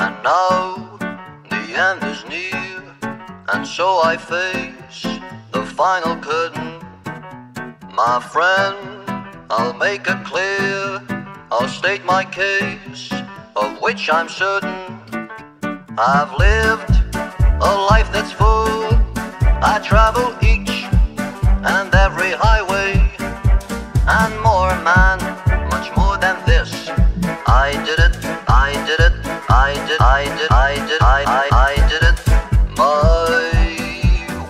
And now the end is near, and so I face the final curtain. My friend, I'll make it clear, I'll state my case, of which I'm certain. I've lived a life that's full, I travel each and every highway, and more, man, much more than this. I did it, I did it, I did, I did, I did, I, I, did it my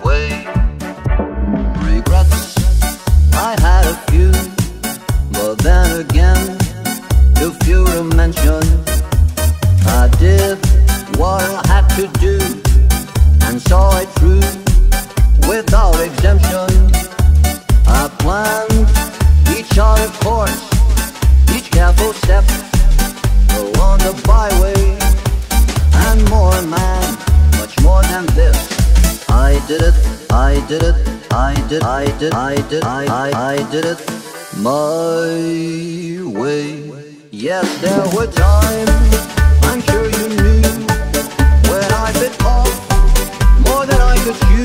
way. Regrets, I had a few, but then again, few to mention. I did what I had to do, and saw it through without exemption. I planned each other course, each careful step did it, I did it, I did, I did, I did, I, I, I did it my way. Yes, there were times, I'm sure you knew, when I bit off more than I could chew.